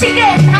chicken.